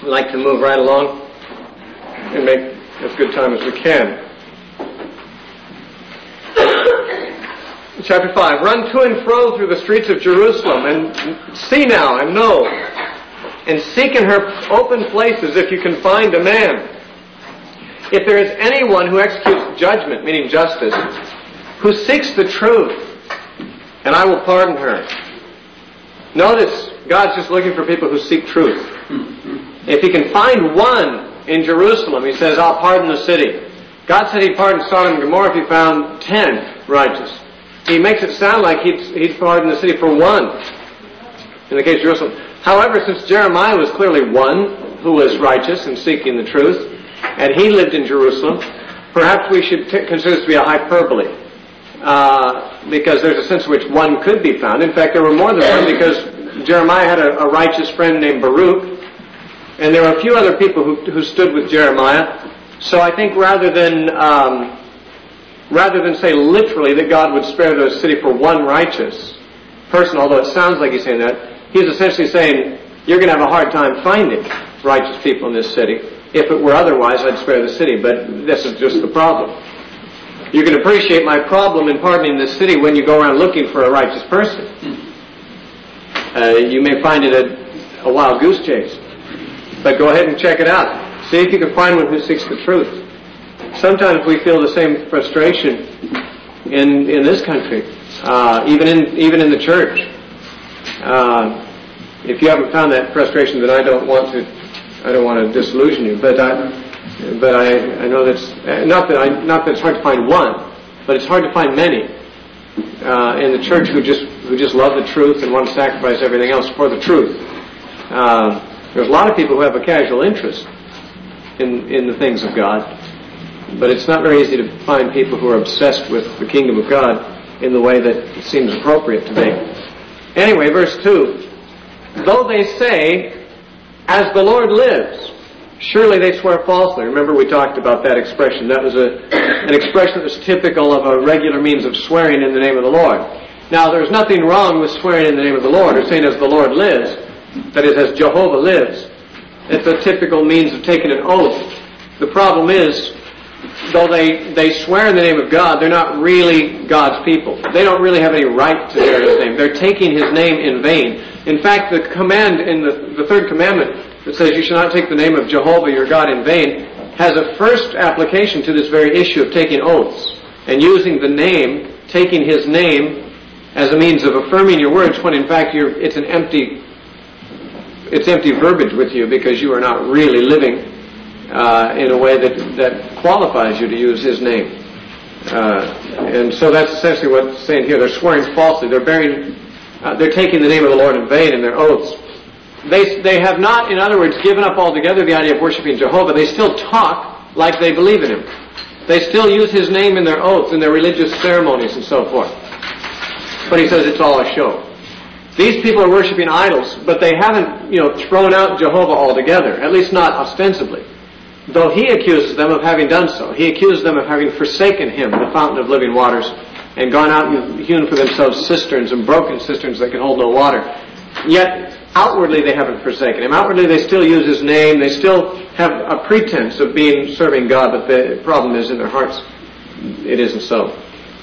I'd like to move right along and make as good time as we can. Chapter 5. Run to and fro through the streets of Jerusalem and see now and know and seek in her open places if you can find a man. If there is anyone who executes judgment, meaning justice, who seeks the truth, and I will pardon her. Notice, God's just looking for people who seek truth. If he can find one in Jerusalem, he says, I'll pardon the city. God said he'd pardon Sodom and Gomorrah if he found ten righteous. He makes it sound like he'd, he'd pardon the city for one in the case of Jerusalem. However, since Jeremiah was clearly one who was righteous and seeking the truth, and he lived in Jerusalem, perhaps we should t- consider this to be a hyperbole. Uh, because there's a sense in which one could be found. In fact, there were more than one because Jeremiah had a, a righteous friend named Baruch, and there were a few other people who, who stood with Jeremiah. So I think rather than um, rather than say literally that God would spare the city for one righteous person, although it sounds like he's saying that, he's essentially saying you're going to have a hard time finding righteous people in this city. If it were otherwise, I'd spare the city, but this is just the problem. You can appreciate my problem in pardoning this city when you go around looking for a righteous person. Uh, you may find it a, a wild goose chase. But go ahead and check it out. See if you can find one who seeks the truth. Sometimes we feel the same frustration in in this country, uh, even in even in the church. Uh, if you haven't found that frustration, then I don't want to I don't want to disillusion you. But I but I, I know that's not that I not that it's hard to find one, but it's hard to find many uh, in the church who just who just love the truth and want to sacrifice everything else for the truth. Uh, there's a lot of people who have a casual interest in in the things of God, but it's not very easy to find people who are obsessed with the kingdom of God in the way that seems appropriate to me. Anyway, verse two. Though they say, "As the Lord lives," surely they swear falsely. Remember, we talked about that expression. That was a, an expression that was typical of a regular means of swearing in the name of the Lord. Now, there's nothing wrong with swearing in the name of the Lord or saying, "As the Lord lives." That is, as Jehovah lives. It's a typical means of taking an oath. The problem is, though they, they swear in the name of God, they're not really God's people. They don't really have any right to bear His name. They're taking His name in vain. In fact, the command in the, the third commandment that says you shall not take the name of Jehovah your God in vain has a first application to this very issue of taking oaths and using the name, taking His name as a means of affirming your words when in fact it's an empty it's empty verbiage with you because you are not really living uh, in a way that, that qualifies you to use His name. Uh, and so that's essentially what's saying here. They're swearing falsely. They're bearing, uh, they're taking the name of the Lord in vain in their oaths. They, they have not, in other words, given up altogether the idea of worshiping Jehovah. They still talk like they believe in Him. They still use His name in their oaths, in their religious ceremonies and so forth. But He says it's all a show. These people are worshiping idols, but they haven't, you know, thrown out Jehovah altogether, at least not ostensibly. Though he accuses them of having done so. He accuses them of having forsaken him, the fountain of living waters, and gone out and hewn for themselves cisterns and broken cisterns that can hold no water. Yet, outwardly they haven't forsaken him. Outwardly they still use his name. They still have a pretense of being serving God, but the problem is in their hearts, it isn't so.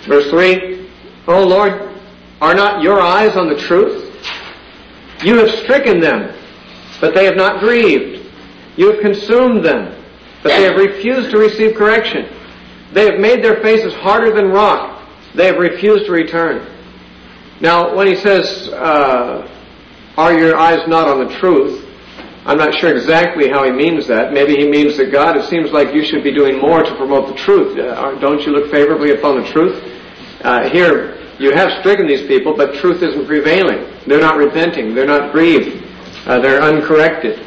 Verse 3, O Lord, are not your eyes on the truth? You have stricken them, but they have not grieved. You have consumed them, but they have refused to receive correction. They have made their faces harder than rock. They have refused to return. Now, when he says, uh, Are your eyes not on the truth? I'm not sure exactly how he means that. Maybe he means that God, it seems like you should be doing more to promote the truth. Uh, don't you look favorably upon the truth? Uh, here, you have stricken these people, but truth isn't prevailing. They're not repenting. They're not grieved. Uh, they're uncorrected.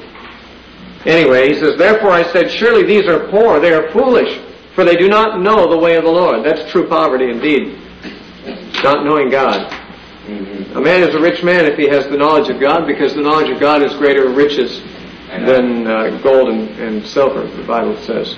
Anyway, he says, Therefore I said, Surely these are poor. They are foolish, for they do not know the way of the Lord. That's true poverty indeed. Not knowing God. Mm-hmm. A man is a rich man if he has the knowledge of God, because the knowledge of God is greater riches than uh, gold and, and silver, the Bible says.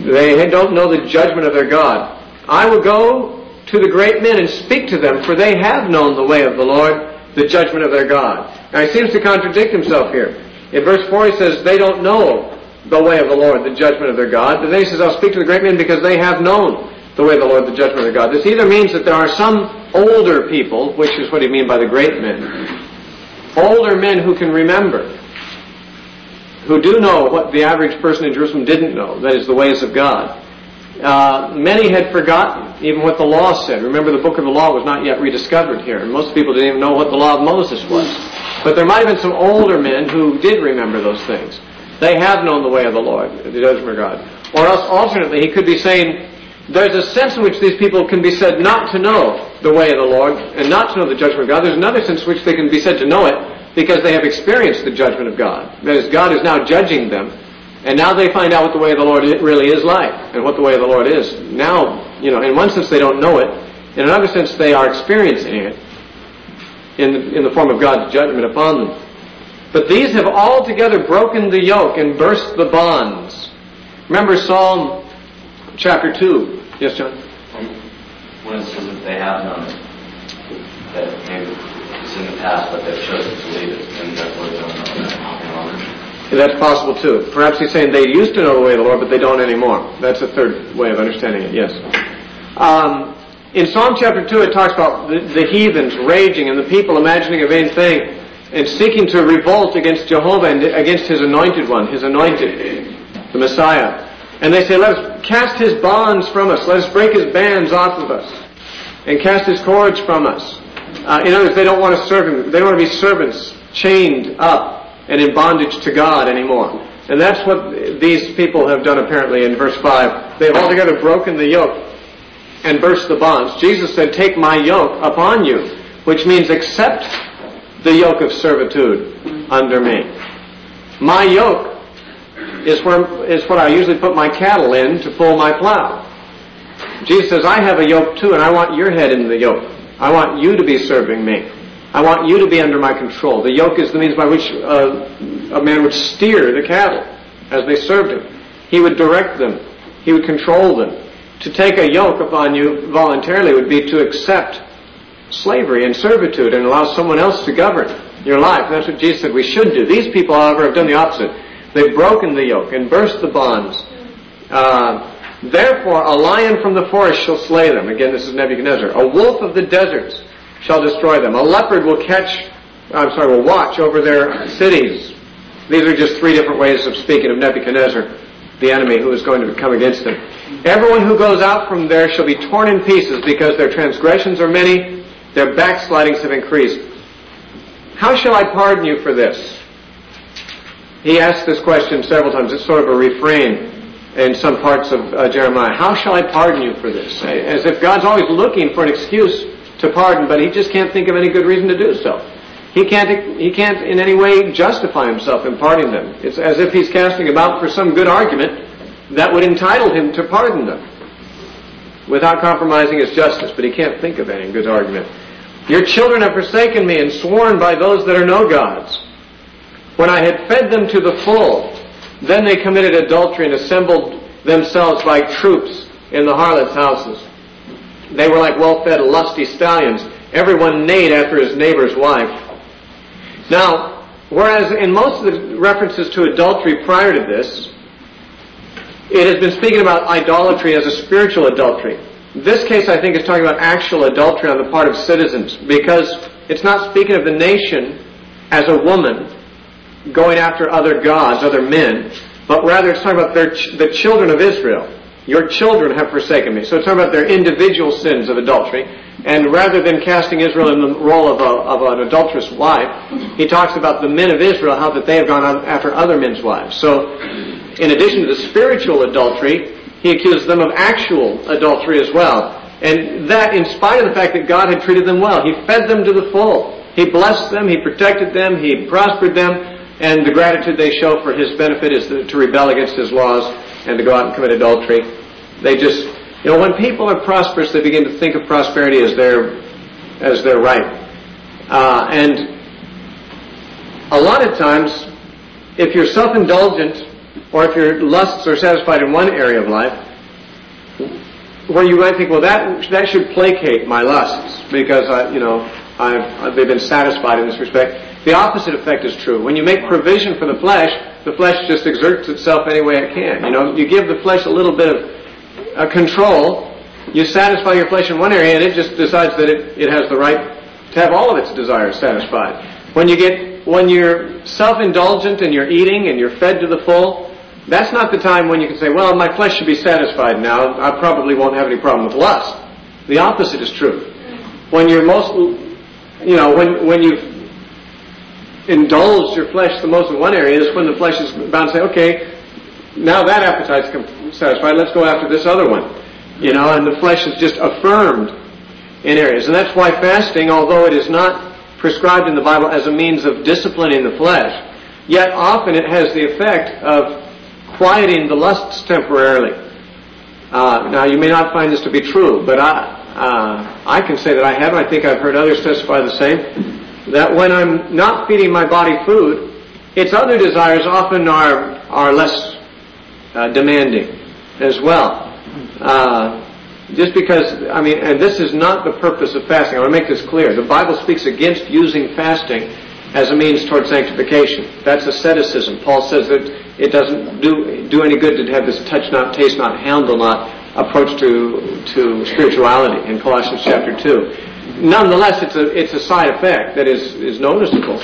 They don't know the judgment of their God. I will go to the great men and speak to them, for they have known the way of the Lord, the judgment of their God. Now he seems to contradict himself here. In verse 4 he says, they don't know the way of the Lord, the judgment of their God. But then he says, I'll speak to the great men because they have known the way of the Lord, the judgment of their God. This either means that there are some older people, which is what he means by the great men, older men who can remember, who do know what the average person in Jerusalem didn't know, that is, the ways of God. Uh, many had forgotten even what the law said. Remember, the book of the law was not yet rediscovered here, and most people didn't even know what the law of Moses was. But there might have been some older men who did remember those things. They have known the way of the Lord, the judgment of God. Or else, alternately, he could be saying, there's a sense in which these people can be said not to know the way of the Lord and not to know the judgment of God. There's another sense in which they can be said to know it because they have experienced the judgment of God. That is, God is now judging them, and now they find out what the way of the Lord really is like and what the way of the Lord is. Now, you know, in one sense they don't know it, in another sense they are experiencing it in the, in the form of God's judgment upon them. But these have altogether broken the yoke and burst the bonds. Remember Psalm chapter 2. Yes, John? When it says that they have it, that it's in the past, but they've chosen to leave it, and therefore don't know. That's possible too. Perhaps he's saying they used to know the way of the Lord, but they don't anymore. That's a third way of understanding it, yes. Um, in Psalm chapter 2, it talks about the, the heathens raging and the people imagining a vain thing and seeking to revolt against Jehovah and against his anointed one, his anointed, the Messiah. And they say, let us cast his bonds from us. Let us break his bands off of us. And cast his cords from us. Uh, in other words, they don't want to serve him. They want to be servants chained up and in bondage to God anymore. And that's what these people have done apparently in verse 5. They have altogether broken the yoke and burst the bonds. Jesus said, take my yoke upon you, which means accept the yoke of servitude under me. My yoke is, where, is what I usually put my cattle in to pull my plow. Jesus says, I have a yoke too, and I want your head in the yoke. I want you to be serving me. I want you to be under my control. The yoke is the means by which uh, a man would steer the cattle as they served him. He would direct them. He would control them. To take a yoke upon you voluntarily would be to accept slavery and servitude and allow someone else to govern your life. That's what Jesus said we should do. These people, however, have done the opposite. They've broken the yoke and burst the bonds. Uh, Therefore, a lion from the forest shall slay them. Again, this is Nebuchadnezzar. A wolf of the deserts shall destroy them. A leopard will catch, I'm sorry, will watch over their cities. These are just three different ways of speaking of Nebuchadnezzar, the enemy who is going to come against them. Everyone who goes out from there shall be torn in pieces because their transgressions are many, their backslidings have increased. How shall I pardon you for this? He asked this question several times. It's sort of a refrain in some parts of uh, Jeremiah. How shall I pardon you for this? As if God's always looking for an excuse to pardon, but he just can't think of any good reason to do so. He can't, he can't in any way justify himself in pardoning them. It's as if he's casting about for some good argument that would entitle him to pardon them without compromising his justice, but he can't think of any good argument. Your children have forsaken me and sworn by those that are no gods. When I had fed them to the full, then they committed adultery and assembled themselves like troops in the harlots' houses. They were like well-fed, lusty stallions. Everyone neighed after his neighbor's wife. Now, whereas in most of the references to adultery prior to this, it has been speaking about idolatry as a spiritual adultery. This case, I think, is talking about actual adultery on the part of citizens because it's not speaking of the nation as a woman going after other gods, other men, but rather it's talking about their, the children of Israel. Your children have forsaken me. So it's talking about their individual sins of adultery. And rather than casting Israel in the role of, a, of an adulterous wife, he talks about the men of Israel, how that they have gone after other men's wives. So, in addition to the spiritual adultery, he accuses them of actual adultery as well. And that in spite of the fact that God had treated them well. He fed them to the full. He blessed them, He protected them, He prospered them, and the gratitude they show for His benefit is to rebel against His laws and to go out and commit adultery. They just, you know, when people are prosperous, they begin to think of prosperity as their, as their right. Uh, and a lot of times, if you're self-indulgent, or if your lusts are satisfied in one area of life, where you might think, well, that that should placate my lusts because I, you know, I've, they've been satisfied in this respect. The opposite effect is true. When you make provision for the flesh, the flesh just exerts itself any way it can. You know, you give the flesh a little bit of uh, control, you satisfy your flesh in one area, and it just decides that it, it has the right to have all of its desires satisfied. When you get when you're self-indulgent and you're eating and you're fed to the full, that's not the time when you can say, well, my flesh should be satisfied now. I probably won't have any problem with lust. The opposite is true. When you're most, you know, when, when you've indulged your flesh the most in one area is when the flesh is bound to say, okay, now that appetite's satisfied, let's go after this other one. You know, and the flesh is just affirmed in areas. And that's why fasting, although it is not prescribed in the Bible as a means of disciplining the flesh, yet often it has the effect of quieting the lusts temporarily. Uh, now, you may not find this to be true, but I, uh, I can say that I have, and I think I've heard others testify the same, that when I'm not feeding my body food, its other desires often are, are less uh, demanding as well. Uh, just because, I mean, and this is not the purpose of fasting. I want to make this clear. The Bible speaks against using fasting as a means toward sanctification. That's asceticism. Paul says that it doesn't do, do any good to have this touch not, taste not, handle not approach to, to spirituality in Colossians chapter 2. Nonetheless, it's a, it's a side effect that is, is noticeable.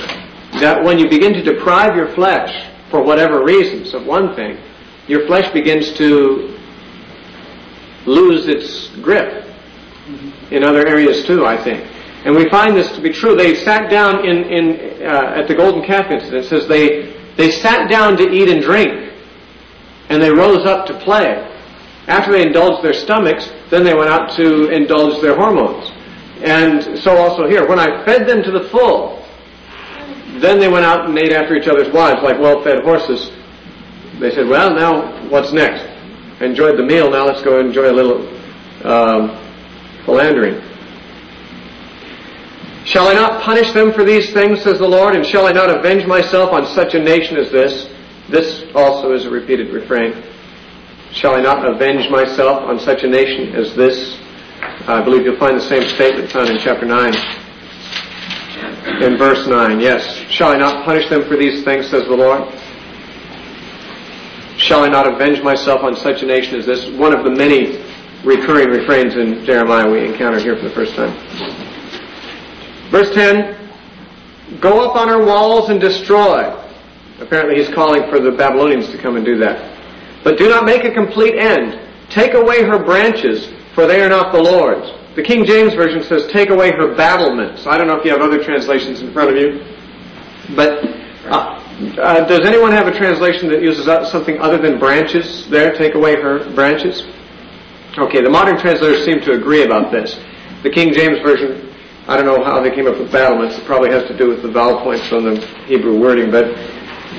That when you begin to deprive your flesh, for whatever reasons, of one thing, your flesh begins to lose its grip in other areas too, I think. And we find this to be true. They sat down in, in, uh, at the Golden Calf incident. It says they, they sat down to eat and drink, and they rose up to play. After they indulged their stomachs, then they went out to indulge their hormones. And so also here, when I fed them to the full, then they went out and ate after each other's wives like well-fed horses. They said, well, now what's next? enjoyed the meal, now let's go enjoy a little um, philandering. Shall I not punish them for these things, says the Lord, and shall I not avenge myself on such a nation as this? This also is a repeated refrain. Shall I not avenge myself on such a nation as this? I believe you'll find the same statement found in chapter 9. In verse 9, yes. Shall I not punish them for these things, says the Lord? Shall I not avenge myself on such a nation as this? One of the many recurring refrains in Jeremiah we encounter here for the first time. Verse 10 Go up on her walls and destroy. Apparently, he's calling for the Babylonians to come and do that. But do not make a complete end. Take away her branches, for they are not the Lord's. The King James Version says, Take away her battlements. I don't know if you have other translations in front of you. But uh, uh, does anyone have a translation that uses something other than branches there? Take away her branches? Okay, the modern translators seem to agree about this. The King James Version, I don't know how they came up with battlements. It probably has to do with the vowel points on the Hebrew wording, but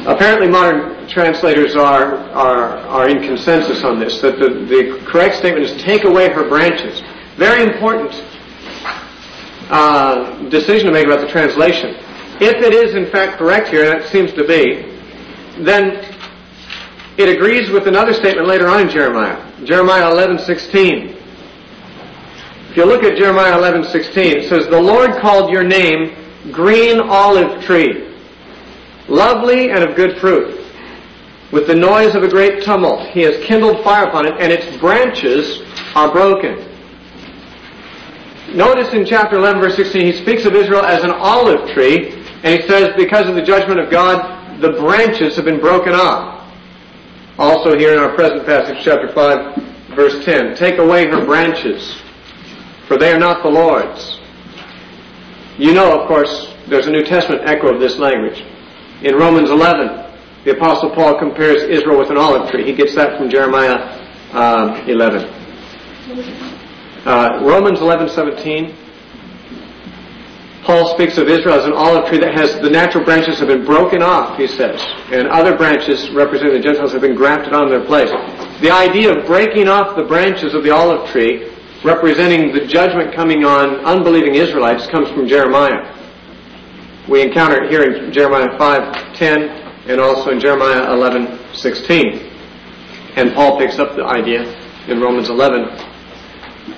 apparently modern translators are, are, are in consensus on this, that the, the correct statement is take away her branches. Very important uh, decision to make about the translation. If it is in fact correct here, and it seems to be, then it agrees with another statement later on in Jeremiah. Jeremiah 11:16. If you look at Jeremiah 11:16, it says, "The Lord called your name green olive tree, lovely and of good fruit. With the noise of a great tumult, he has kindled fire upon it, and its branches are broken." Notice in chapter 11, verse 16, he speaks of Israel as an olive tree, and he says, because of the judgment of God, the branches have been broken off. Also here in our present passage, chapter 5, verse 10, take away her branches, for they are not the Lord's. You know, of course, there's a New Testament echo of this language. In Romans 11, the Apostle Paul compares Israel with an olive tree. He gets that from Jeremiah uh, 11. Uh, Romans 11, 17. Paul speaks of Israel as an olive tree that has the natural branches have been broken off, he says, and other branches representing the Gentiles have been grafted on their place. The idea of breaking off the branches of the olive tree, representing the judgment coming on unbelieving Israelites, comes from Jeremiah. We encounter it here in Jeremiah 5:10 and also in Jeremiah 11:16. And Paul picks up the idea in Romans 11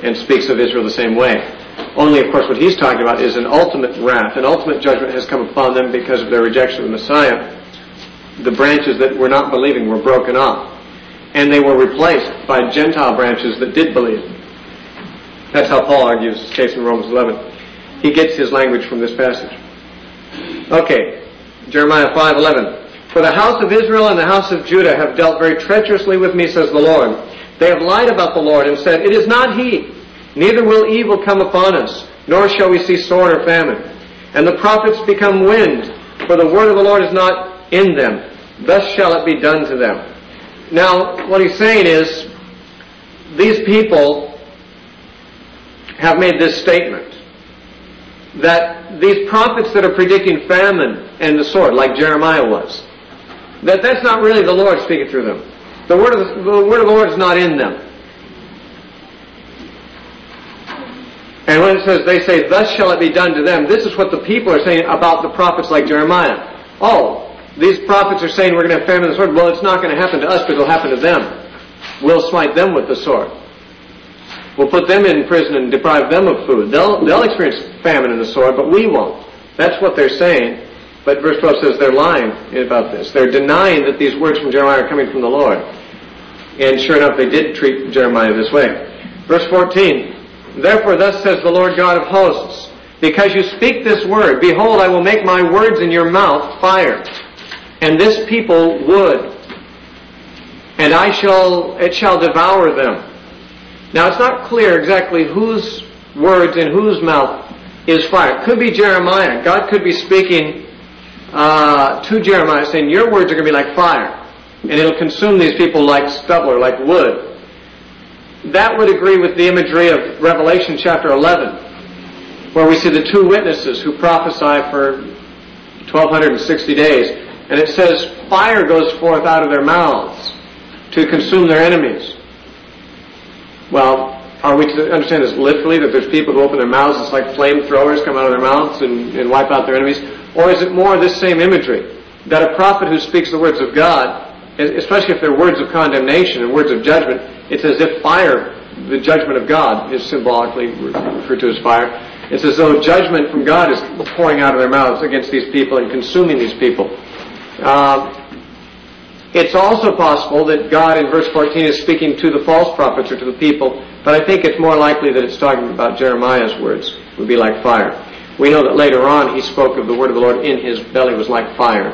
and speaks of Israel the same way. Only, of course, what he's talking about is an ultimate wrath. An ultimate judgment has come upon them because of their rejection of the Messiah. The branches that were not believing were broken off. And they were replaced by Gentile branches that did believe. That's how Paul argues his case in Romans 11. He gets his language from this passage. Okay, Jeremiah 5:11. For the house of Israel and the house of Judah have dealt very treacherously with me, says the Lord. They have lied about the Lord and said, It is not He. Neither will evil come upon us, nor shall we see sword or famine. And the prophets become wind, for the word of the Lord is not in them. Thus shall it be done to them. Now, what he's saying is, these people have made this statement that these prophets that are predicting famine and the sword, like Jeremiah was, that that's not really the Lord speaking through them. The word of the, the word of the Lord is not in them. And when it says, they say, thus shall it be done to them, this is what the people are saying about the prophets like Jeremiah. Oh, these prophets are saying we're going to have famine and the sword. Well, it's not going to happen to us, but it'll happen to them. We'll smite them with the sword. We'll put them in prison and deprive them of food. They'll, they'll experience famine and the sword, but we won't. That's what they're saying. But verse 12 says they're lying about this. They're denying that these words from Jeremiah are coming from the Lord. And sure enough, they did treat Jeremiah this way. Verse 14, Therefore thus says the Lord God of hosts, because you speak this word, behold, I will make my words in your mouth fire, and this people wood, and I shall, it shall devour them. Now it's not clear exactly whose words in whose mouth is fire. It could be Jeremiah. God could be speaking uh, to Jeremiah saying, your words are going to be like fire, and it'll consume these people like stubble or like wood. That would agree with the imagery of Revelation chapter 11, where we see the two witnesses who prophesy for 1260 days. And it says, fire goes forth out of their mouths to consume their enemies. Well, are we to understand this literally, that there's people who open their mouths, it's like flamethrowers come out of their mouths and, and wipe out their enemies? Or is it more this same imagery? That a prophet who speaks the words of God, especially if they're words of condemnation and words of judgment, it's as if fire, the judgment of God, is symbolically referred to as fire. It's as though judgment from God is pouring out of their mouths against these people and consuming these people. Uh, it's also possible that God in verse 14 is speaking to the false prophets or to the people, but I think it's more likely that it's talking about Jeremiah's words, would be like fire. We know that later on he spoke of the word of the Lord in his belly was like fire.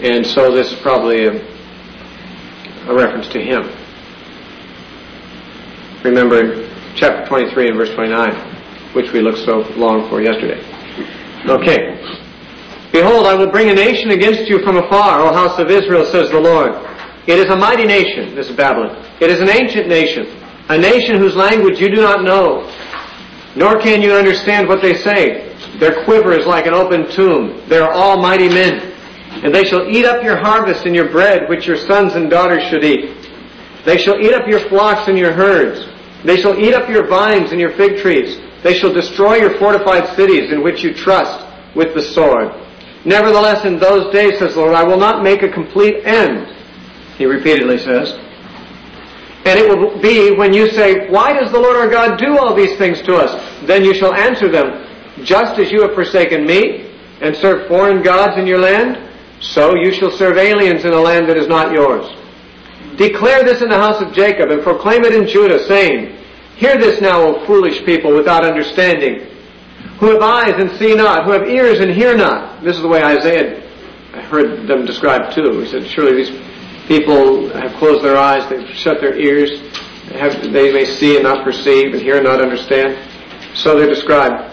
And so this is probably a, a reference to him. Remember chapter 23 and verse 29, which we looked so long for yesterday. Okay. Behold, I will bring a nation against you from afar, O house of Israel, says the Lord. It is a mighty nation, this is Babylon. It is an ancient nation, a nation whose language you do not know, nor can you understand what they say. Their quiver is like an open tomb. They are all mighty men. And they shall eat up your harvest and your bread, which your sons and daughters should eat. They shall eat up your flocks and your herds. They shall eat up your vines and your fig trees. They shall destroy your fortified cities in which you trust with the sword. Nevertheless, in those days, says the Lord, I will not make a complete end, he repeatedly says. And it will be when you say, Why does the Lord our God do all these things to us? Then you shall answer them, Just as you have forsaken me and served foreign gods in your land, so you shall serve aliens in a land that is not yours. Declare this in the house of Jacob and proclaim it in Judah, saying, Hear this now, O foolish people without understanding, who have eyes and see not, who have ears and hear not. This is the way Isaiah heard them described too. He said, Surely these people have closed their eyes, they've shut their ears, have, they may see and not perceive, and hear and not understand. So they're described.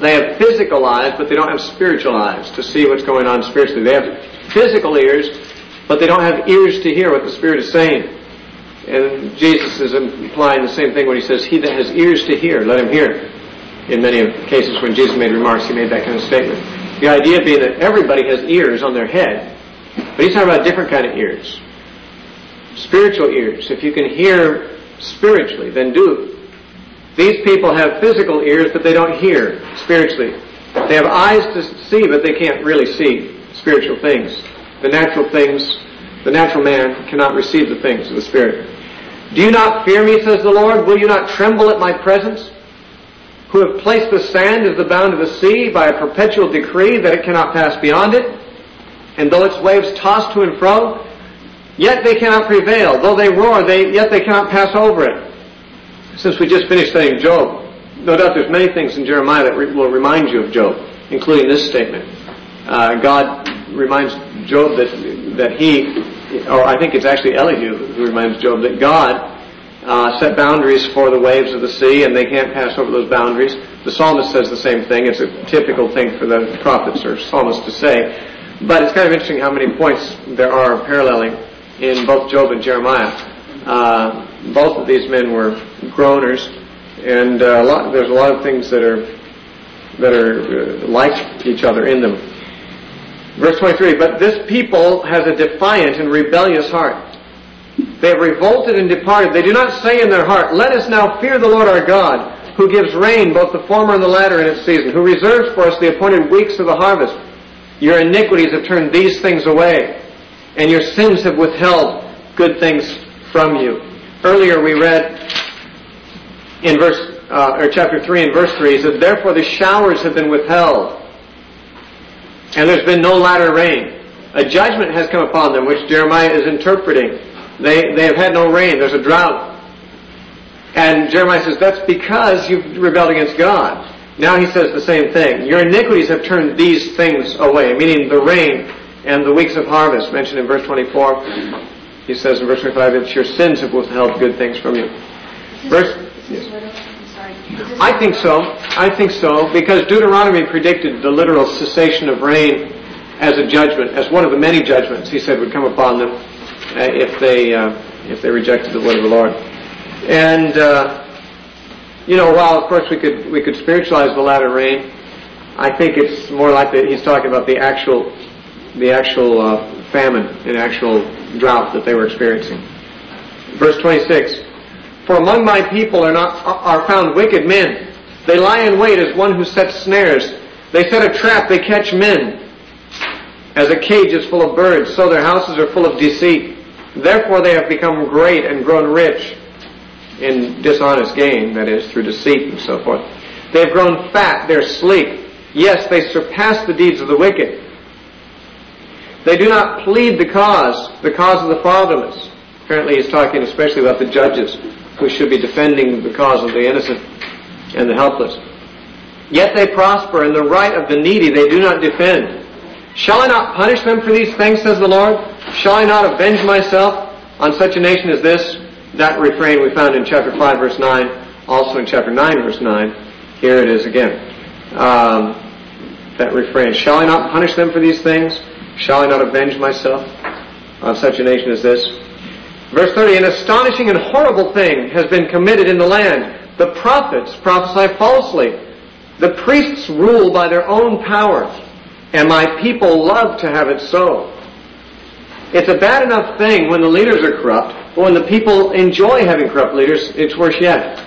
They have physical eyes, but they don't have spiritual eyes to see what's going on spiritually. They have physical ears, but they don't have ears to hear what the Spirit is saying. And Jesus is implying the same thing when he says, He that has ears to hear, let him hear. In many of cases when Jesus made remarks, he made that kind of statement. The idea being that everybody has ears on their head, but he's talking about different kind of ears. Spiritual ears. If you can hear spiritually, then do. These people have physical ears, but they don't hear spiritually. They have eyes to see, but they can't really see spiritual things. The natural things, the natural man cannot receive the things of the Spirit. Do you not fear me, says the Lord? Will you not tremble at my presence? Who have placed the sand as the bound of the sea by a perpetual decree that it cannot pass beyond it, and though its waves toss to and fro, yet they cannot prevail. Though they roar, they, yet they cannot pass over it. Since we just finished studying Job, no doubt there's many things in Jeremiah that re- will remind you of Job, including this statement. Uh, God reminds Job that that he, or I think it's actually Elihu who reminds Job that God uh, set boundaries for the waves of the sea, and they can't pass over those boundaries. The psalmist says the same thing. It's a typical thing for the prophets or psalmists to say. But it's kind of interesting how many points there are paralleling in both Job and Jeremiah. Uh, both of these men were groaners, and uh, a lot, there's a lot of things that are that are uh, like each other in them. Verse 23, But this people has a defiant and rebellious heart. They have revolted and departed. They do not say in their heart, Let us now fear the Lord our God, who gives rain, both the former and the latter, in its season, who reserves for us the appointed weeks of the harvest. Your iniquities have turned these things away, and your sins have withheld good things from you. Earlier we read in verse, uh, or chapter 3 and verse 3, it says, Therefore the showers have been withheld, and there's been no latter rain. A judgment has come upon them, which Jeremiah is interpreting. They, they have had no rain. There's a drought. And Jeremiah says, that's because you've rebelled against God. Now he says the same thing. Your iniquities have turned these things away, meaning the rain and the weeks of harvest, mentioned in verse 24. He says in verse 25 it's your sins have withheld good things from you. Verse, I think so. I think so, because Deuteronomy predicted the literal cessation of rain as a judgment, as one of the many judgments he said would come upon them if they uh, if they rejected the word of the Lord. And uh, you know, while of course we could we could spiritualize the latter rain, I think it's more like that he's talking about the actual the actual uh, famine and actual drought that they were experiencing. Verse 26. For among my people are not are found wicked men. They lie in wait as one who sets snares. They set a trap, they catch men. As a cage is full of birds, so their houses are full of deceit. Therefore they have become great and grown rich in dishonest gain, that is, through deceit and so forth. They have grown fat, they're sleek. Yes, they surpass the deeds of the wicked. They do not plead the cause, the cause of the fatherless. Apparently he's talking especially about the judges who should be defending the cause of the innocent and the helpless. Yet they prosper, and the right of the needy they do not defend. Shall I not punish them for these things, says the Lord? Shall I not avenge myself on such a nation as this? That refrain we found in chapter 5, verse 9, also in chapter 9, verse 9. Here it is again. Um, that refrain. Shall I not punish them for these things? Shall I not avenge myself on such a nation as this? Verse 30, An astonishing and horrible thing has been committed in the land. The prophets prophesy falsely. The priests rule by their own power. And my people love to have it so. It's a bad enough thing when the leaders are corrupt, but when the people enjoy having corrupt leaders, it's worse yet.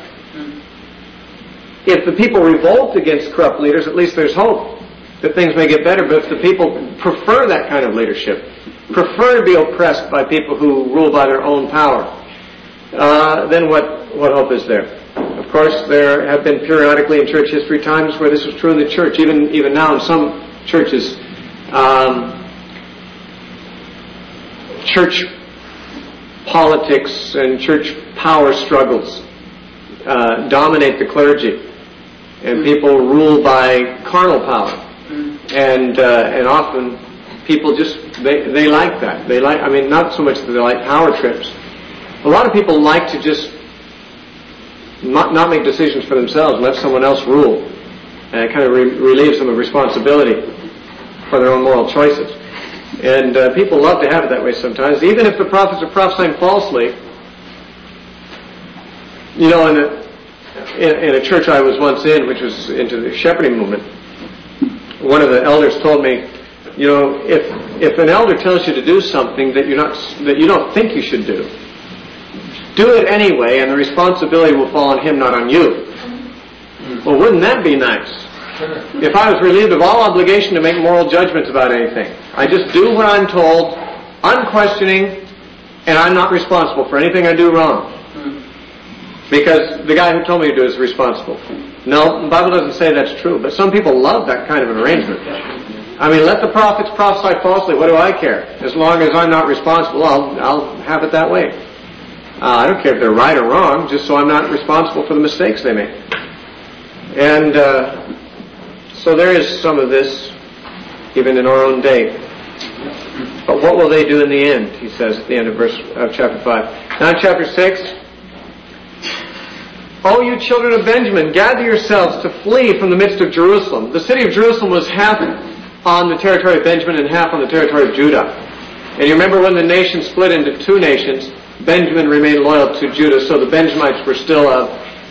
If the people revolt against corrupt leaders, at least there's hope that things may get better. But if the people prefer that kind of leadership, prefer to be oppressed by people who rule by their own power, uh, then what, what hope is there? Of course, there have been periodically in church history times where this was true in the church. Even even now, in some churches, um, church politics and church power struggles uh, dominate the clergy, and people rule by carnal power, and uh, and often people just they they like that. They like I mean not so much that they like power trips. A lot of people like to just not not make decisions for themselves let someone else rule, and it kind of re- relieves them of responsibility for their own moral choices. And uh, people love to have it that way sometimes. Even if the prophets are prophesying falsely, you know, in a, in, in a church I was once in, which was into the shepherding movement, one of the elders told me, you know, if if an elder tells you to do something that you're not that you don't think you should do, do it anyway, and the responsibility will fall on him, not on you. Well, wouldn't that be nice? If I was relieved of all obligation to make moral judgments about anything, I just do what I'm told, unquestioning, and I'm not responsible for anything I do wrong. Because the guy who told me to do it is responsible. No, the Bible doesn't say that's true, but some people love that kind of an arrangement. I mean, let the prophets prophesy falsely. What do I care? As long as I'm not responsible, I'll, I'll have it that way. Uh, I don't care if they're right or wrong, just so I'm not responsible for the mistakes they make. And uh, so there is some of this, even in our own day. But what will they do in the end? He says at the end of verse of chapter five. Now, chapter six. O you children of Benjamin, gather yourselves to flee from the midst of Jerusalem. The city of Jerusalem was half on the territory of Benjamin and half on the territory of Judah. And you remember when the nation split into two nations, Benjamin remained loyal to Judah, so the Benjamites were still a,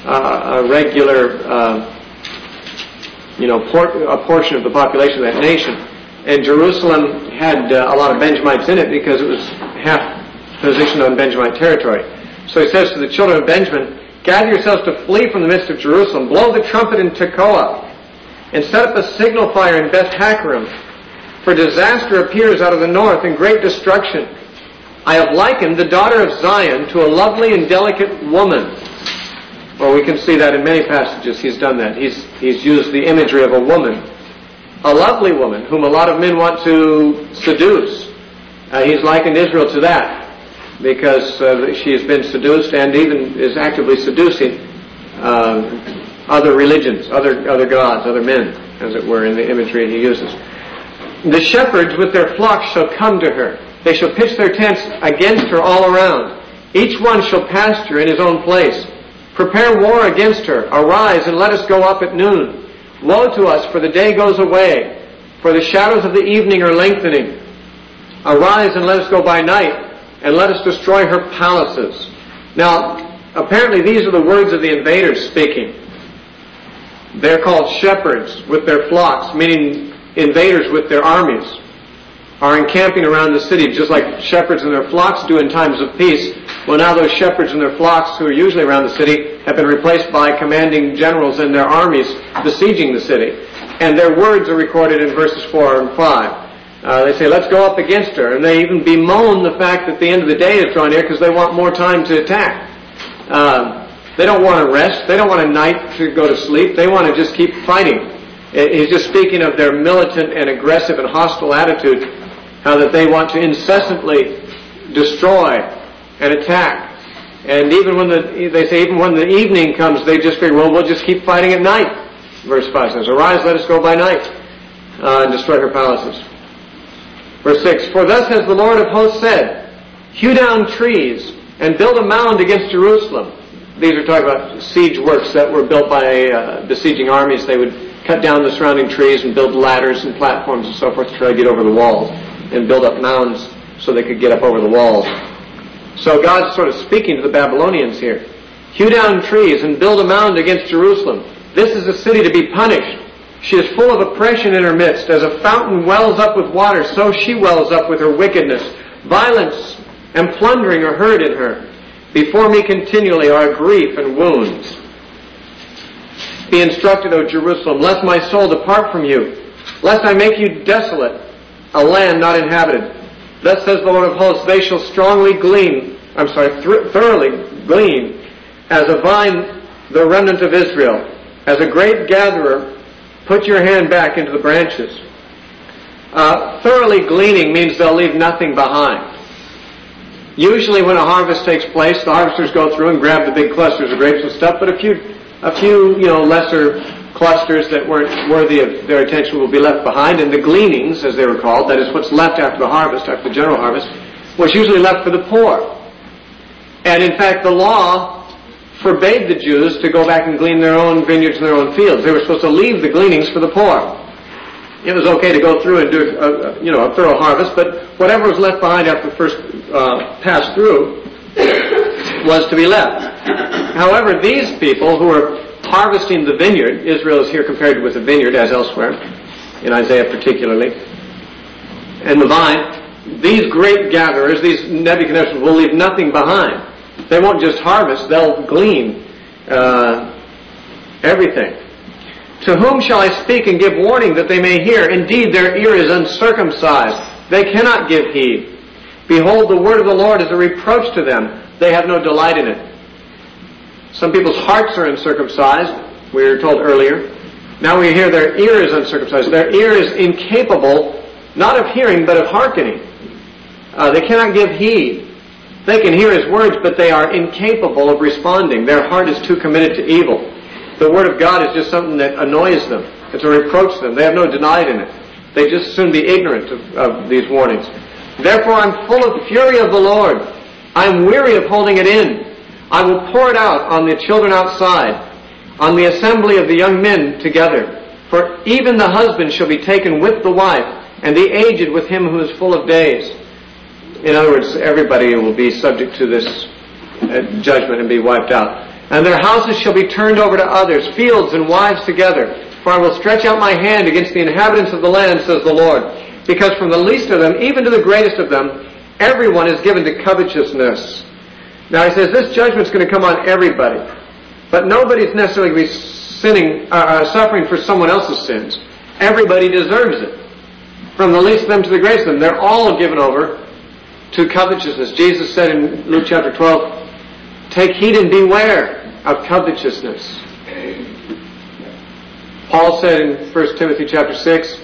a, a regular, uh, you know, por- a portion of the population of that nation. And Jerusalem had uh, a lot of Benjamites in it because it was half positioned on Benjamite territory. So he says to the children of Benjamin, Gather yourselves to flee from the midst of Jerusalem. Blow the trumpet in Tekoa. And set up a signal fire in Beth Hakkerem. For disaster appears out of the north and great destruction. I have likened the daughter of Zion to a lovely and delicate woman. Well, we can see that in many passages he's done that. He's, he's used the imagery of a woman. A lovely woman whom a lot of men want to seduce. Uh, he's likened Israel to that because uh, she has been seduced and even is actively seducing uh, other religions, other other gods, other men, as it were, in the imagery he uses. The shepherds with their flocks shall come to her. They shall pitch their tents against her all around. Each one shall pasture in his own place. Prepare war against her. Arise and let us go up at noon. Woe to us, for the day goes away, for the shadows of the evening are lengthening. Arise and let us go by night and let us destroy her palaces. Now, apparently these are the words of the invaders speaking. They're called shepherds with their flocks, meaning invaders with their armies, are encamping around the city just like shepherds and their flocks do in times of peace. Well, now those shepherds and their flocks, who are usually around the city, have been replaced by commanding generals and their armies besieging the city. And their words are recorded in verses 4 and 5. Uh, they say, let's go up against her. And they even bemoan the fact that the end of the day is drawing near because they want more time to attack. Uh, they don't want to rest. They don't want a night to go to sleep. They want to just keep fighting. He's just speaking of their militant and aggressive and hostile attitude, how that they want to incessantly destroy and attack. And even when the, they say, even when the evening comes, they just figure, well, we'll just keep fighting at night. Verse 5 says, Arise, let us go by night uh, and destroy her palaces. Verse 6, For thus has the Lord of hosts said, Hew down trees and build a mound against Jerusalem. These are talking about siege works that were built by uh, besieging armies. They would cut down the surrounding trees and build ladders and platforms and so forth to try to get over the walls and build up mounds so they could get up over the walls. So God's sort of speaking to the Babylonians here. Hew down trees and build a mound against Jerusalem. This is a city to be punished. She is full of oppression in her midst. As a fountain wells up with water, so she wells up with her wickedness. Violence and plundering are heard in her. Before me continually are grief and wounds. Be instructed, O Jerusalem, lest my soul depart from you, lest I make you desolate, a land not inhabited. Thus says the Lord of hosts, they shall strongly glean, I'm sorry, th- thoroughly glean, as a vine the remnant of Israel, as a great gatherer Put your hand back into the branches. Uh, thoroughly gleaning means they'll leave nothing behind. Usually when a harvest takes place, the harvesters go through and grab the big clusters of grapes and stuff, but a few, a few, you know, lesser clusters that weren't worthy of their attention will be left behind, and the gleanings, as they were called, that is what's left after the harvest, after the general harvest, was usually left for the poor. And in fact, the law forbade the Jews to go back and glean their own vineyards and their own fields. They were supposed to leave the gleanings for the poor. It was okay to go through and do a, a you know a thorough harvest, but whatever was left behind after the first uh, pass through was to be left. However, these people who are harvesting the vineyard, Israel is here compared with the vineyard as elsewhere, in Isaiah particularly, and the vine, these great gatherers, these Nebuchadnezzar, will leave nothing behind. They won't just harvest, they'll glean uh, everything. To whom shall I speak and give warning that they may hear? Indeed, their ear is uncircumcised. They cannot give heed. Behold, the word of the Lord is a reproach to them. They have no delight in it. Some people's hearts are uncircumcised, we were told earlier. Now we hear their ear is uncircumcised. Their ear is incapable, not of hearing, but of hearkening. Uh, they cannot give heed. They can hear his words, but they are incapable of responding. Their heart is too committed to evil. The word of God is just something that annoys them. It's a reproach to them. They have no denied in it. They just soon be ignorant of, of these warnings. Therefore I'm full of fury of the Lord. I'm weary of holding it in. I will pour it out on the children outside, on the assembly of the young men together. For even the husband shall be taken with the wife, and the aged with him who is full of days. In other words, everybody will be subject to this uh, judgment and be wiped out. And their houses shall be turned over to others, fields and wives together. For I will stretch out my hand against the inhabitants of the land, says the Lord. Because from the least of them, even to the greatest of them, everyone is given to covetousness. Now he says this judgment's going to come on everybody. But nobody's necessarily going to be sinning, uh, uh, suffering for someone else's sins. Everybody deserves it. From the least of them to the greatest of them, they're all given over to covetousness. Jesus said in Luke chapter 12, take heed and beware of covetousness. Paul said in 1 Timothy chapter 6,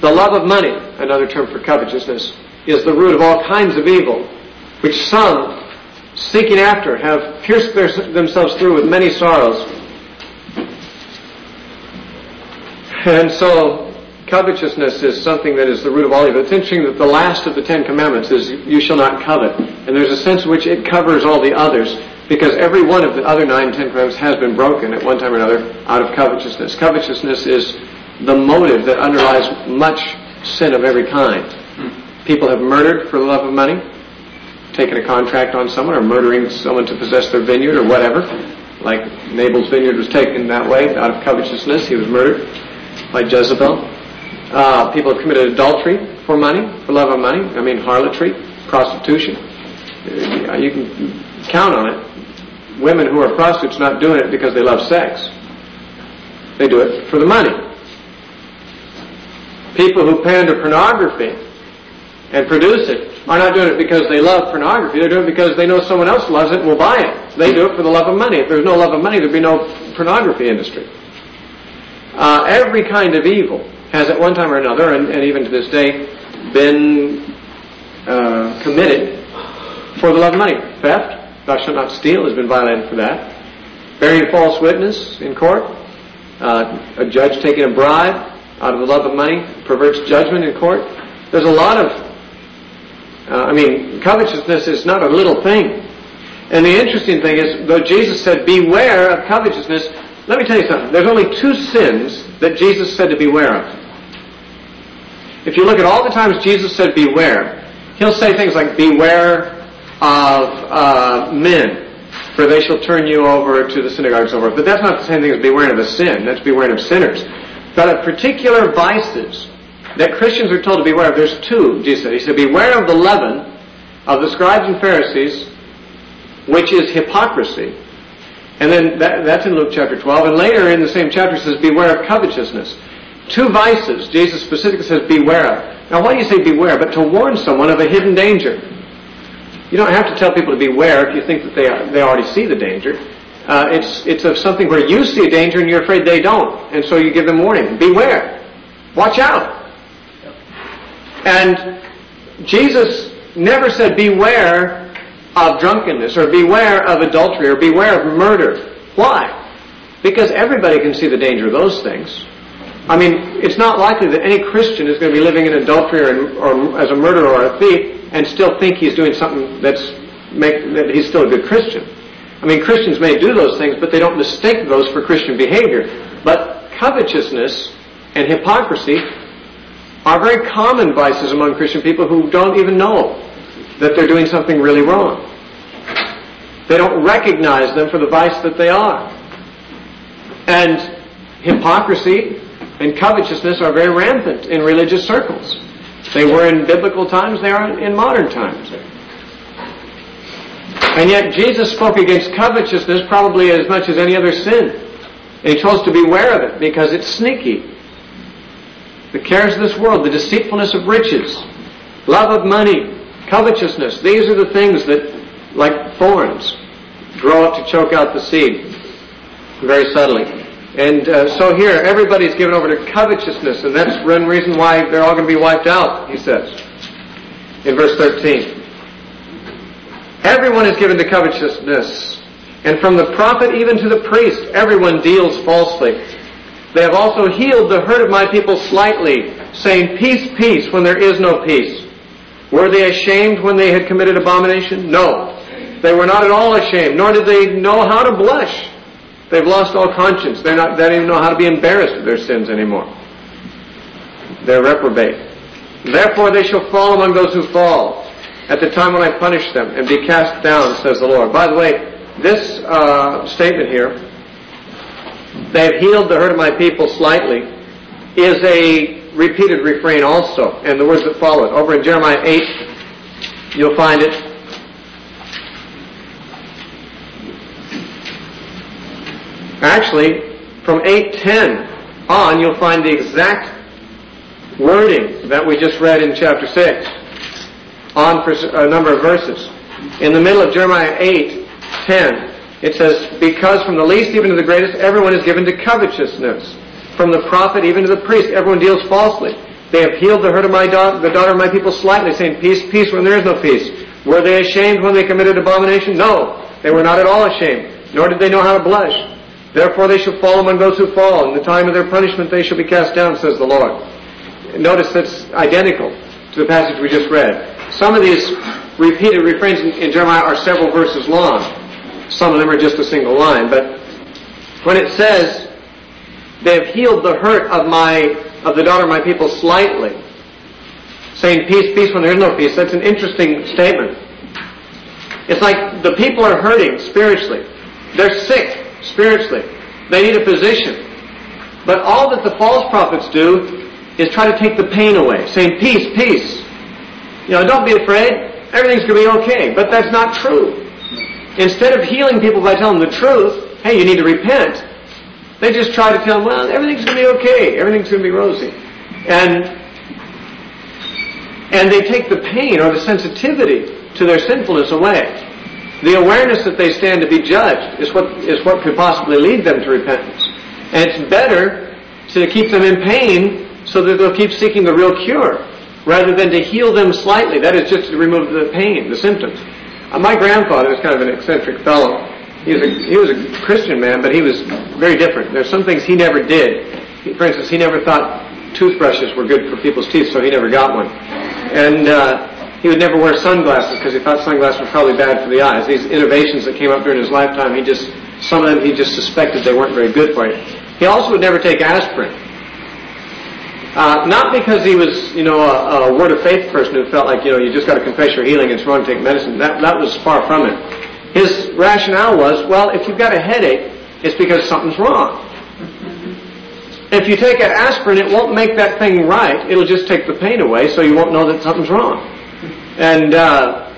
the love of money, another term for covetousness, is the root of all kinds of evil, which some, seeking after, have pierced their, themselves through with many sorrows. And so, covetousness is something that is the root of all evil. It's interesting that the last of the Ten Commandments is, you shall not covet. And there's a sense in which it covers all the others, because every one of the other nine Ten Commandments has been broken at one time or another out of covetousness. Covetousness is the motive that underlies much sin of every kind. People have murdered for the love of money, taken a contract on someone, or murdering someone to possess their vineyard, or whatever. Like Nabal's vineyard was taken that way out of covetousness. He was murdered by Jezebel. Uh, people have committed adultery for money, for love of money. I mean, harlotry, prostitution. Uh, you can count on it. Women who are prostitutes not doing it because they love sex. They do it for the money. People who pander pornography and produce it are not doing it because they love pornography. They're doing it because they know someone else loves it and will buy it. They do it for the love of money. If there's no love of money, there'd be no pornography industry. Uh, every kind of evil has at one time or another, and, and even to this day, been uh, committed for the love of money. Theft, thou shalt not steal, has been violated for that. Bearing false witness in court, uh, a judge taking a bribe out of the love of money perverts judgment in court. There's a lot of, uh, I mean, covetousness is not a little thing. And the interesting thing is, though Jesus said, beware of covetousness, let me tell you something. There's only two sins that Jesus said to beware of. If you look at all the times Jesus said beware, he'll say things like, beware of uh, men, for they shall turn you over to the synagogues and so forth. But that's not the same thing as beware of a sin. That's beware of sinners. But of particular vices that Christians are told to beware of, there's two, Jesus said. He said, beware of the leaven of the scribes and Pharisees, which is hypocrisy. And then that, that's in Luke chapter 12. And later in the same chapter he says, beware of covetousness. Two vices Jesus specifically says, beware of. Now why do you say beware? But to warn someone of a hidden danger. You don't have to tell people to beware if you think that they, are, they already see the danger. Uh, it's, it's of something where you see a danger and you're afraid they don't. And so you give them warning. Beware. Watch out. And Jesus never said beware of drunkenness or beware of adultery or beware of murder. Why? Because everybody can see the danger of those things. I mean, it's not likely that any Christian is going to be living in adultery or, or as a murderer or a thief and still think he's doing something that's make, that he's still a good Christian. I mean, Christians may do those things, but they don't mistake those for Christian behavior. But covetousness and hypocrisy are very common vices among Christian people who don't even know that they're doing something really wrong. They don't recognize them for the vice that they are. And hypocrisy and covetousness are very rampant in religious circles. They were in biblical times, they are in modern times. And yet Jesus spoke against covetousness probably as much as any other sin. And he told us to beware of it because it's sneaky. The cares of this world, the deceitfulness of riches, love of money, covetousness, these are the things that, like thorns, grow up to choke out the seed. very subtly. And uh, so here, everybody's given over to covetousness, and that's one reason why they're all going to be wiped out, he says in verse 13. Everyone is given to covetousness, and from the prophet even to the priest, everyone deals falsely. They have also healed the hurt of my people slightly, saying, Peace, peace, when there is no peace. Were they ashamed when they had committed abomination? No. They were not at all ashamed, nor did they know how to blush. They've lost all conscience. They're not, they don't even know how to be embarrassed with their sins anymore. They're reprobate. Therefore they shall fall among those who fall at the time when I punish them and be cast down, says the Lord. By the way, this uh, statement here, they have healed the hurt of my people slightly, is a repeated refrain also, and the words that follow it. Over in Jeremiah 8, you'll find it. Actually, from 8.10 on, you'll find the exact wording that we just read in chapter 6 on for a number of verses. In the middle of Jeremiah 8, 10, it says, Because from the least even to the greatest, everyone is given to covetousness. From the prophet even to the priest, everyone deals falsely. They have healed the hurt of my daughter, the daughter of my people slightly, saying, Peace, peace, when there is no peace. Were they ashamed when they committed abomination? No, they were not at all ashamed, nor did they know how to blush. Therefore they shall fall among those who fall. In the time of their punishment they shall be cast down, says the Lord. Notice that's identical to the passage we just read. Some of these repeated refrains in, in Jeremiah are several verses long. Some of them are just a single line. But when it says, they have healed the hurt of my of the daughter of my people slightly, saying peace, peace when there is no peace, that's an interesting statement. It's like the people are hurting spiritually. They're sick spiritually. They need a physician. But all that the false prophets do is try to take the pain away, saying peace, peace. You know, don't be afraid. Everything's going to be okay. But that's not true. Instead of healing people by telling them the truth, hey, you need to repent, they just try to tell them, well, everything's going to be okay. Everything's going to be rosy. And, and they take the pain or the sensitivity to their sinfulness away. The awareness that they stand to be judged is what, is what could possibly lead them to repentance. And it's better to keep them in pain so that they'll keep seeking the real cure rather than to heal them slightly. That is just to remove the pain, the symptoms. Uh, my grandfather was kind of an eccentric fellow. He was, a, he was a Christian man, but he was very different. There's some things he never did. For instance, he never thought toothbrushes were good for people's teeth, so he never got one. And uh, he would never wear sunglasses because he thought sunglasses were probably bad for the eyes. These innovations that came up during his lifetime, he just some of them he just suspected they weren't very good for you. He also would never take aspirin. Uh, not because he was, you know, a, a, word of faith person who felt like, you know, you just got to confess your healing and it's wrong to take medicine. That, that was far from it. His rationale was, well, if you've got a headache, it's because something's wrong. If you take an aspirin, it won't make that thing right. It'll just take the pain away, so you won't know that something's wrong. And uh,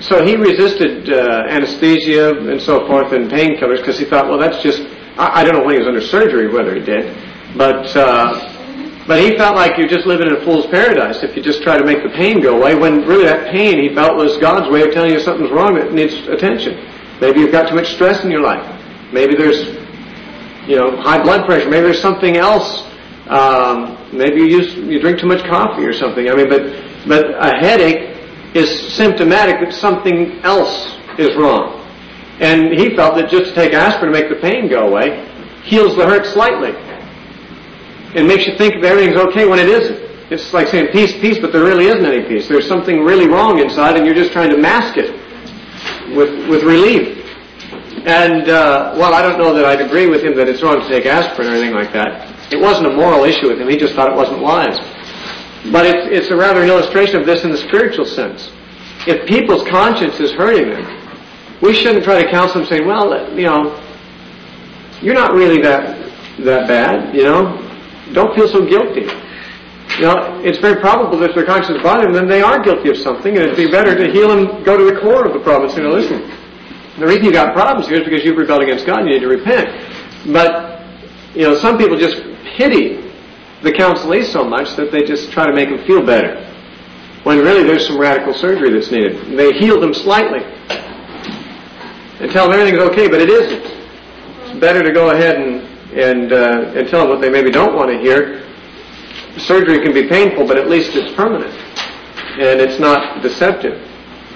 so he resisted uh, anesthesia and so forth and painkillers because he thought, well, that's just. I, I, don't know when he was under surgery whether he did, but uh, but he felt like you're just living in a fool's paradise if you just try to make the pain go away, when really that pain he felt was God's way of telling you something's wrong that needs attention. Maybe you've got too much stress in your life. Maybe there's, you know, high blood pressure. Maybe there's something else. Um, maybe you use, you drink too much coffee or something. I mean, but but a headache is symptomatic that something else is wrong. And he felt that just to take aspirin to make the pain go away heals the hurt slightly. It makes you think that everything's okay when it isn't. It's like saying peace, peace, but there really isn't any peace. There's something really wrong inside, and you're just trying to mask it with with relief. And uh, well, I don't know that I'd agree with him that it's wrong to take aspirin or anything like that. It wasn't a moral issue with him. He just thought it wasn't wise. But it's, it's a rather an illustration of this in the spiritual sense. If people's conscience is hurting them, we shouldn't try to counsel them saying, well, you know, you're not really that that bad, you know. Don't feel so guilty. You know, it's very probable that if their conscience is bothering them, then they are guilty of something, and it'd be better to heal and go to the core of the problem say, no, listen, the reason you got problems here is because you've rebelled against God and you need to repent. But, you know, some people just pity the counselees so much that they just try to make them feel better. When really there's some radical surgery that's needed. They heal them slightly and tell them everything's okay, but it isn't. It's better to go ahead and and uh, and tell them what they maybe don't want to hear. Surgery can be painful, but at least it's permanent and it's not deceptive.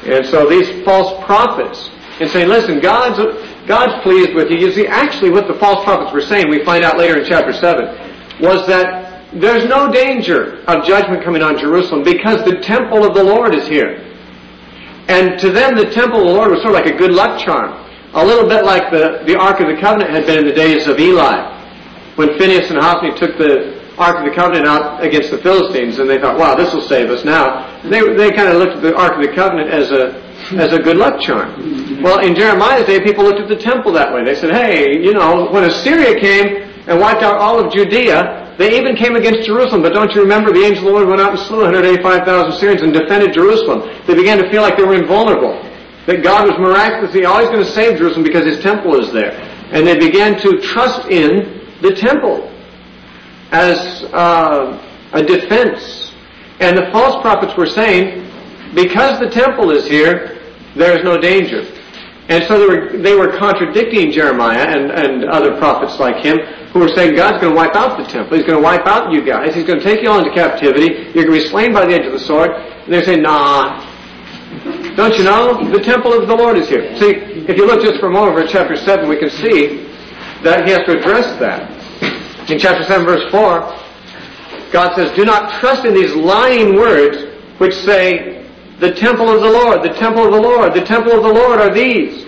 And so these false prophets, and saying, "Listen, God's God's pleased with you." You see, actually, what the false prophets were saying, we find out later in chapter seven, was that there's no danger of judgment coming on Jerusalem because the temple of the Lord is here. And to them, the temple of the Lord was sort of like a good luck charm. A little bit like the, the Ark of the Covenant had been in the days of Eli. When Phineas and Hophni took the Ark of the Covenant out against the Philistines, and they thought, wow, this will save us now. They, they kind of looked at the Ark of the Covenant as a, as a good luck charm. Well, in Jeremiah's day, people looked at the temple that way. They said, hey, you know, when Assyria came and wiped out all of Judea, they even came against Jerusalem, but don't you remember the angel of the Lord went out and slew 185,000 Syrians and defended Jerusalem. They began to feel like they were invulnerable. That God was miraculously always going to save Jerusalem because His temple is there. And they began to trust in the temple as uh, a defense. And the false prophets were saying, because the temple is here, there is no danger. And so they were, they were contradicting Jeremiah and, and other prophets like him who were saying God's going to wipe out the temple. He's going to wipe out you guys. He's going to take you all into captivity. You're going to be slain by the edge of the sword. And they're saying, nah. Don't you know? The temple of the Lord is here. See, if you look just for a moment over chapter 7, we can see that he has to address that. In chapter 7, verse 4, God says, Do not trust in these lying words which say, the temple of the Lord, the temple of the Lord, the temple of the Lord are these.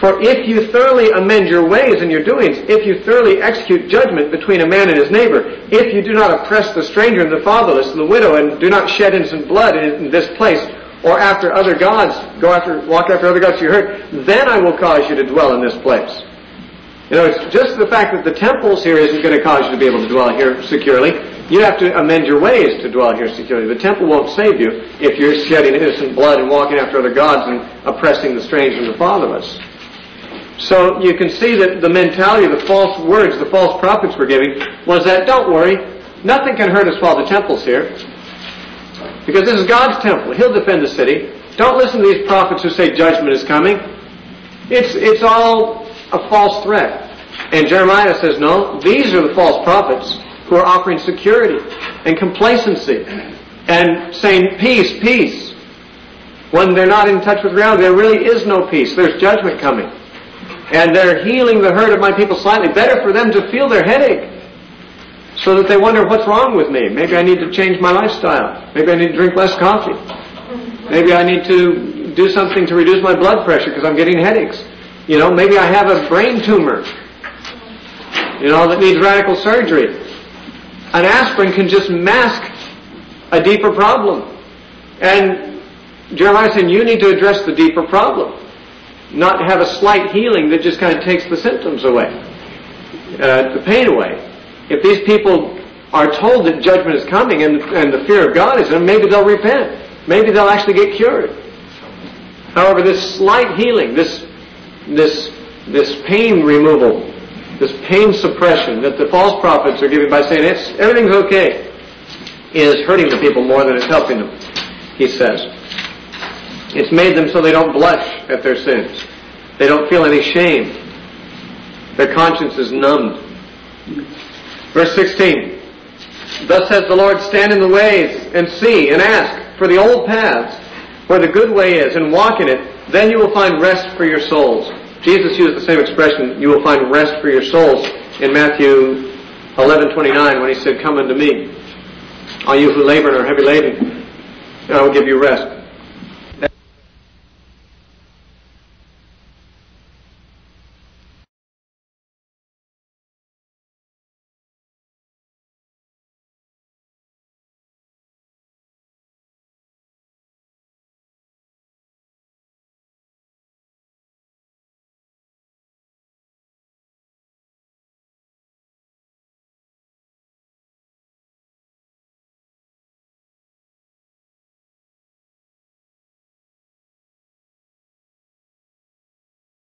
For if you thoroughly amend your ways and your doings, if you thoroughly execute judgment between a man and his neighbor, if you do not oppress the stranger and the fatherless and the widow, and do not shed innocent blood in this place, or after other gods, go after, walk after other gods you hurt, then I will cause you to dwell in this place. You know, it's just the fact that the temples here isn't going to cause you to be able to dwell here securely. You have to amend your ways to dwell here securely. The temple won't save you if you're shedding innocent blood and walking after other gods and oppressing the stranger and the fatherless. So you can see that the mentality of the false words the false prophets were giving was that, don't worry, nothing can hurt us while the temple's here. Because this is God's temple. He'll defend the city. Don't listen to these prophets who say judgment is coming. It's, it's all a false threat. And Jeremiah says, no, these are the false prophets who are offering security and complacency and saying peace, peace. When they're not in touch with reality, there really is no peace. There's judgment coming. And they're healing the hurt of my people slightly. Better for them to feel their headache so that they wonder what's wrong with me. Maybe I need to change my lifestyle. Maybe I need to drink less coffee. Maybe I need to do something to reduce my blood pressure because I'm getting headaches. You know, maybe I have a brain tumor, you know, that needs radical surgery. An aspirin can just mask a deeper problem. And Jeremiah said, you need to address the deeper problem. Not have a slight healing that just kind of takes the symptoms away, uh, the pain away. If these people are told that judgment is coming and, and the fear of God is in them, maybe they'll repent. Maybe they'll actually get cured. However, this slight healing, this, this, this pain removal, this pain suppression that the false prophets are giving by saying it's, everything's okay, is hurting the people more than it's helping them, he says. It's made them so they don't blush at their sins. They don't feel any shame. Their conscience is numbed. Verse 16. Thus says the Lord, stand in the ways and see and ask for the old paths where the good way is and walk in it. Then you will find rest for your souls. Jesus used the same expression, you will find rest for your souls, in Matthew 11:29 when he said, "Come unto me, all you who labor and are heavy laden, and I will give you rest."